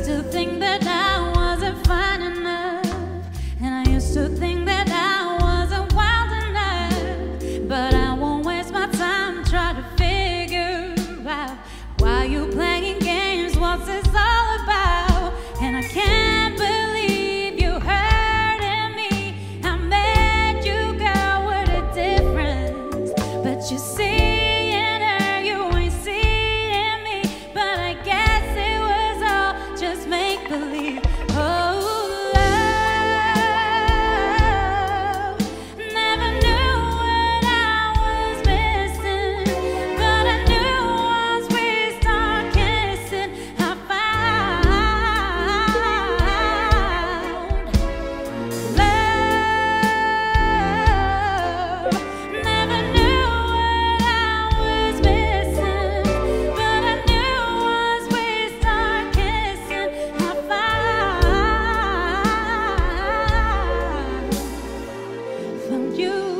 used to think that I wasn't fine enough, and I used to think that I wasn't wild enough. But I won't waste my time trying to figure out why you're playing games. What's this all about? And I can't. believe you're hurt and i'm mad but you see you.